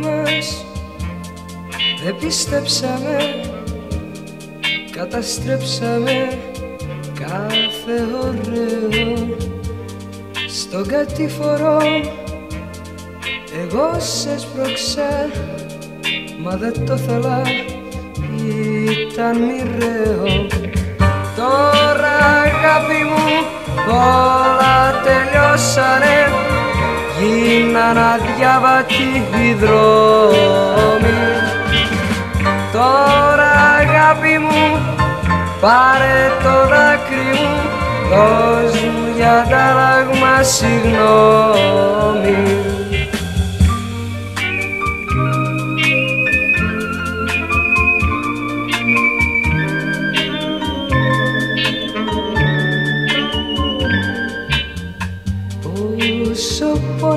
φορές δεν πίστεψαμε Καταστρέψαμε κάθε ωραίο. Στον κατήφορο εγώ σε σπρώξα Μα δεν το θέλα ήταν μοιραίο. Τώρα αγάπη μου όλα τελειώσανε Γίναν αδιάβατοι οι δρόμοι Τώρα αγάπη μου πάρε το δάκρυ μου Δώσ' μου για αντάλλαγμα συγγνώμη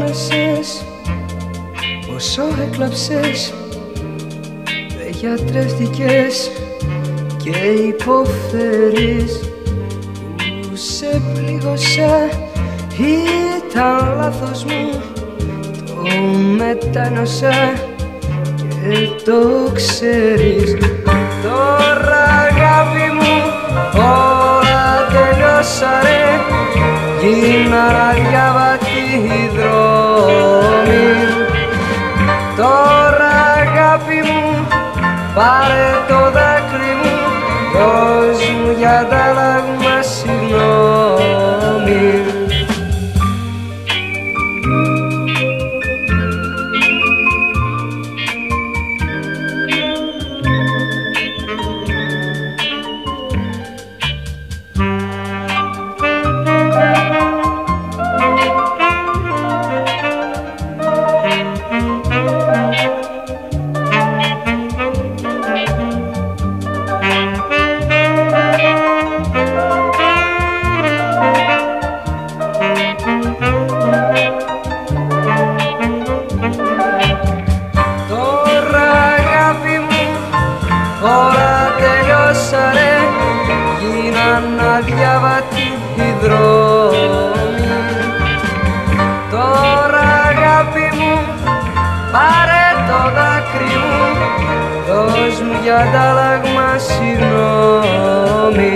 Πόσο πόνεσες, πόσο έκλαψες Δεν γιατρεύτηκες και υποφέρεις. Που σε πλήγωσα ήταν λάθος μου Το μετάνωσα και το ξέρεις. Τώρα αγάπη μου όλα τελειώσανε Γίναν αδιάβατοι οι δρόμοι Τώρα αγάπη μου πάρε το δάκρυ μου Δώσ' μου για αντάλλαγμα συγγνώμη Γίναν αδιάβατοι οι δρόμοι Τώρα αγάπη μου πάρε το δάκρυ μου Δώσ' μου για αντάλλαγμα συγγνώμη